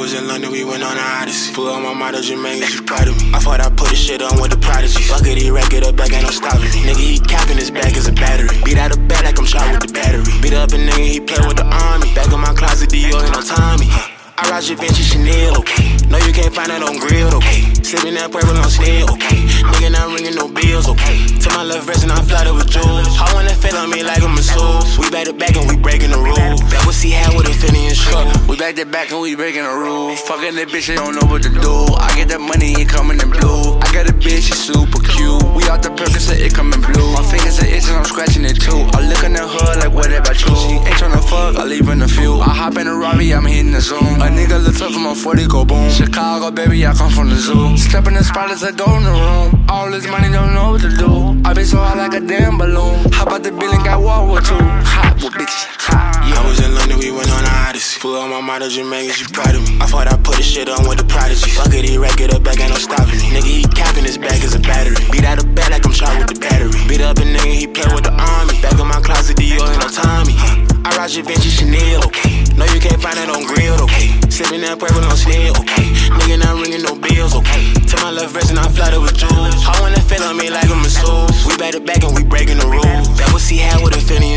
was in London, we went on an odyssey. Full on my Jermaine, is you proud of me? I thought I put this shit on with the prodigy. Fuck it, he rack it up back, ain't no stopping me. Nigga, he capping his back as a battery. Beat out the bed like I'm shot with the battery. Beat up a nigga, he play with the army. Back in my closet, Dior ain't no Tommy. Huh. I rock Givenchy Chanel, okay. No, you can't find that on grill, okay. Sipping that purple on snail, okay. Nigga not ringing no bills, okay. To my left wrist and I'm flooded with jewels. I wanna feel on me like I'm a soul. We back to back and we breaking the rules. That was he had with a Phineas show. Back to back and we breaking the rules. Fucking that bitch, they don't know what to do. I get that money, it coming in blue. I got a bitch, she super cute. We out the Percocet, it coming blue. My fingers are itching, I'm scratching it too. I look in the hood like, what about you? She ain't tryna fuck, I leave in the few. I hop in the Robbie, I'm hitting the zoom. A nigga look tough my 40 go boom. Chicago, baby, I come from the zoo. Step in the spot as I go in the room. All this money don't know what to do. I been so high like a damn balloon. Hop out the building, got War II. Hot with bitches, On my motto, Jermaine, is you proud of me? I thought I put this shit on with the prodigy. Fuck it, he rack it up back, ain't no stopping me. Nigga, he capping his back as a battery. Beat out the bed like I'm shot with the battery. Beat up a nigga, he play with the army. Back in my closet, Dior ain't no Tommy. I rock Givenchy Chanel, okay. No, you can't find that on grill, okay. Sipping that purple on snail, okay. Nigga not ringing no bills, okay. To my left wrist and I'm flooded with jewels. I wanna feel on me like I'm a soul. We back to back and we breaking the rules. That was he had with a show.